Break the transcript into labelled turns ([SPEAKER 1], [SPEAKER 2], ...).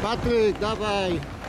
[SPEAKER 1] Patryk, dawaj!